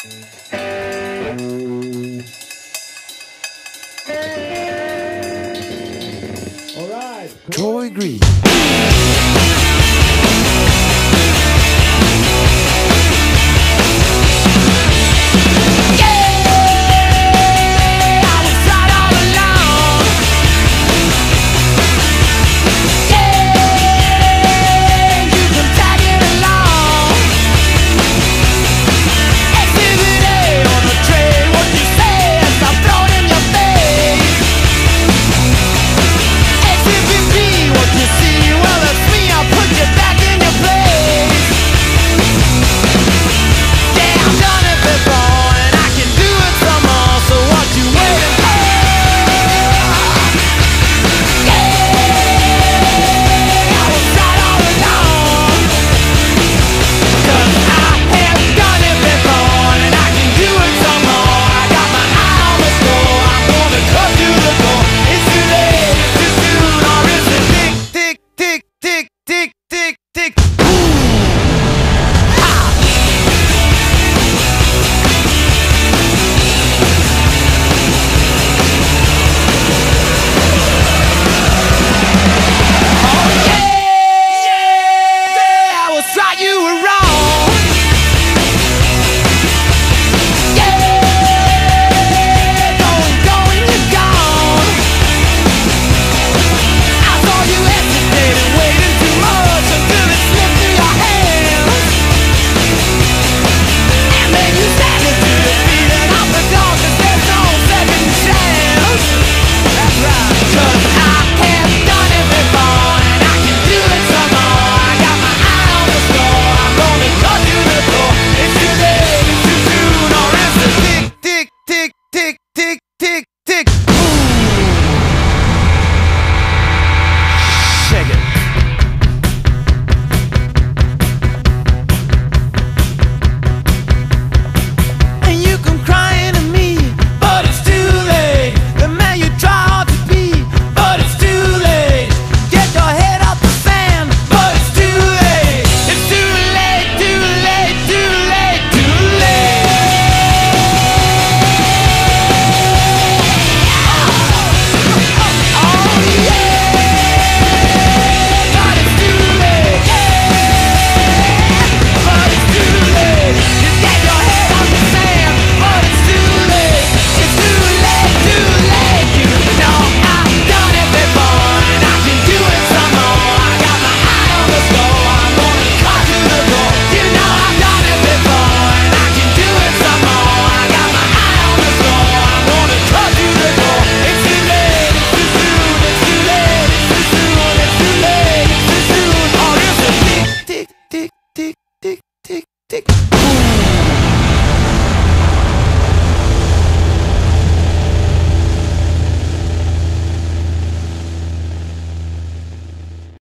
All right. Troy Green.